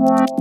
Bye.